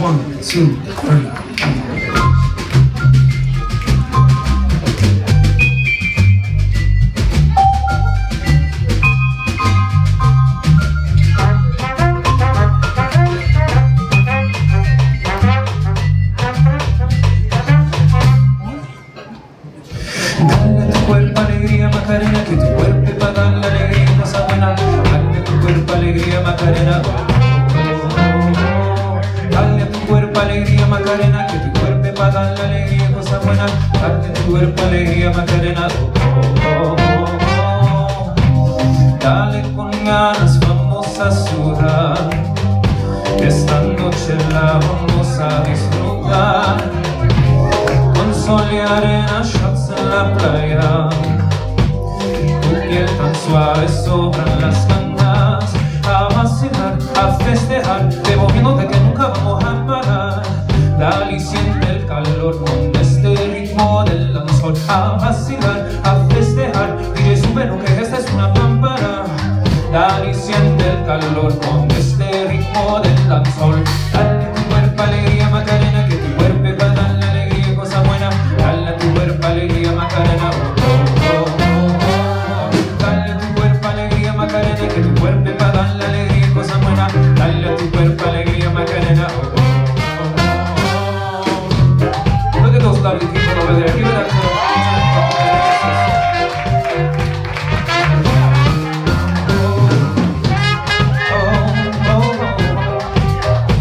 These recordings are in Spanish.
One, two, three. Macarena, que tu cuerpo para dar la alegría y cosa a tu cuerpo alegría Macarena. Alegría Macarena, que tu cuerpo para dar la alegría y cosa buena. Dale a tu cuerpo alegría Macarena. oh, oh, oh, oh. Dale con ganas, vamos a sudar. Esta noche la vamos a disfrutar. Con sol y arena, shots en la playa Tu piel tan suave sobran las ganas A vacilar, a festejar del danzón A vacilar, a festejar. Dile súbelo que esta es una pámpara Dale y siente el calor con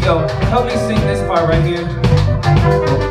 Yo, help me sing this part right here.